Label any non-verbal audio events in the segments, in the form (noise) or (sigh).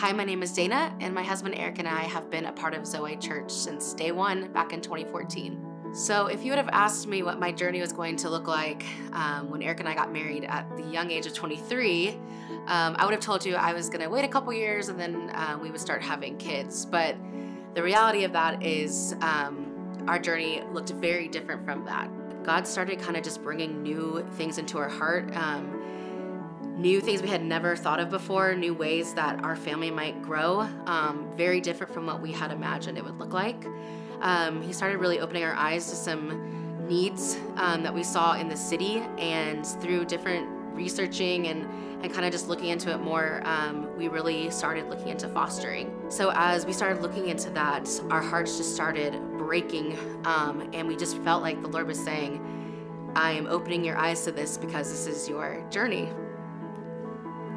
Hi, my name is Dana, and my husband Eric and I have been a part of Zoe Church since day one back in 2014. So, if you would have asked me what my journey was going to look like um, when Eric and I got married at the young age of 23, um, I would have told you I was going to wait a couple years and then uh, we would start having kids. But the reality of that is um, our journey looked very different from that. God started kind of just bringing new things into our heart. Um, new things we had never thought of before, new ways that our family might grow, um, very different from what we had imagined it would look like. Um, he started really opening our eyes to some needs um, that we saw in the city, and through different researching and, and kind of just looking into it more, um, we really started looking into fostering. So as we started looking into that, our hearts just started breaking, um, and we just felt like the Lord was saying, I am opening your eyes to this because this is your journey.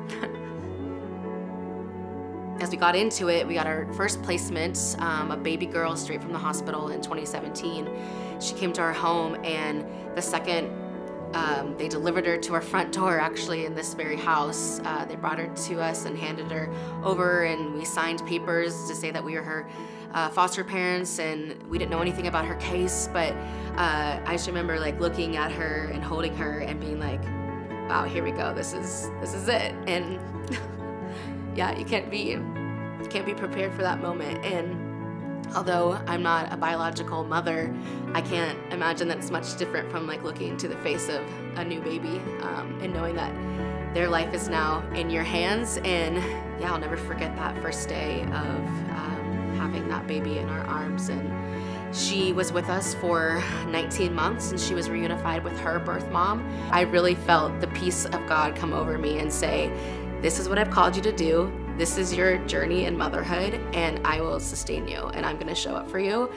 (laughs) As we got into it, we got our first placement, um, a baby girl straight from the hospital in 2017. She came to our home, and the second um, they delivered her to our front door, actually, in this very house. Uh, they brought her to us and handed her over, and we signed papers to say that we were her uh, foster parents, and we didn't know anything about her case. But uh, I just remember like looking at her and holding her and being like, wow, here we go. This is this is it. And (laughs) yeah, you can't be can't be prepared for that moment. And although I'm not a biological mother, I can't imagine that it's much different from like looking into the face of a new baby um, and knowing that their life is now in your hands. And yeah, I'll never forget that first day of um, having that baby in our arms and she was with us for 19 months and she was reunified with her birth mom. I really felt the peace of God come over me and say, This is what I've called you to do. This is your journey in motherhood, and I will sustain you, and I'm gonna show up for you.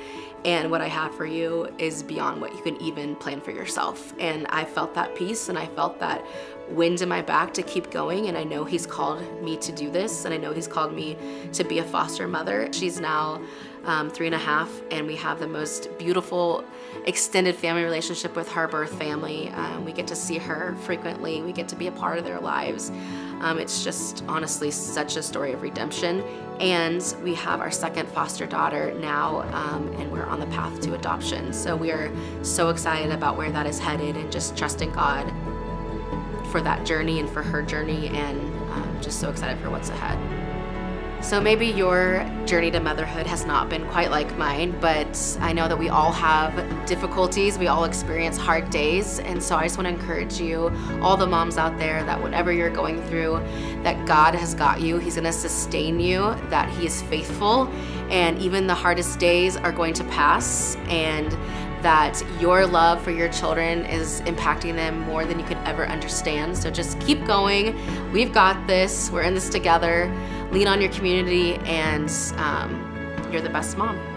And what I have for you is beyond what you can even plan for yourself. And I felt that peace, and I felt that wind in my back to keep going. And I know He's called me to do this, and I know He's called me to be a foster mother. She's now um, three and a half, and we have the most beautiful extended family relationship with her birth family. Um, we get to see her frequently, we get to be a part of their lives. Um, it's just honestly such a story of redemption. And we have our second foster daughter now, um, and we're on the path to adoption. So we are so excited about where that is headed and just trusting God for that journey and for her journey, and um, just so excited for what's ahead. So maybe your journey to motherhood has not been quite like mine, but I know that we all have difficulties, we all experience hard days, and so I just want to encourage you, all the moms out there, that whatever you're going through, that God has got you, He's going to sustain you, that He is faithful, and even the hardest days are going to pass, and that your love for your children is impacting them more than you could ever understand. So just keep going. We've got this. We're in this together lean on your community, and um, you're the best mom.